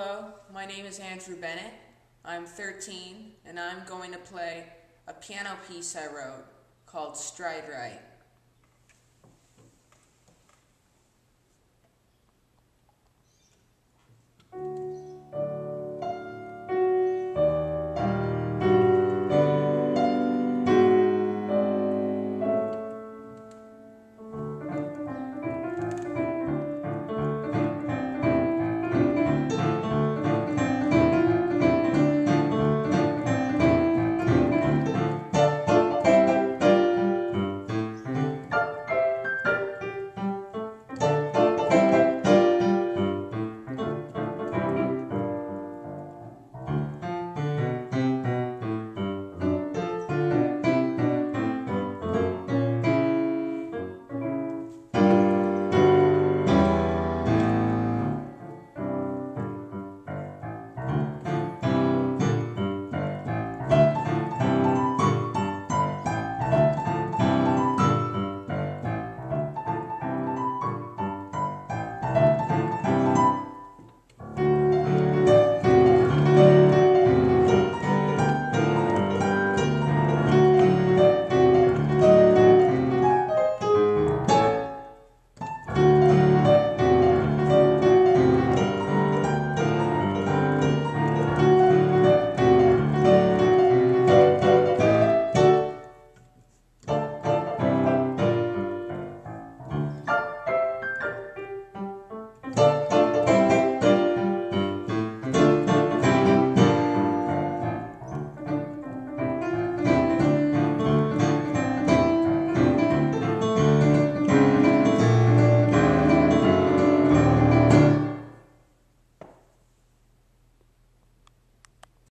Hello, my name is Andrew Bennett. I'm 13 and I'm going to play a piano piece I wrote called Stride Right.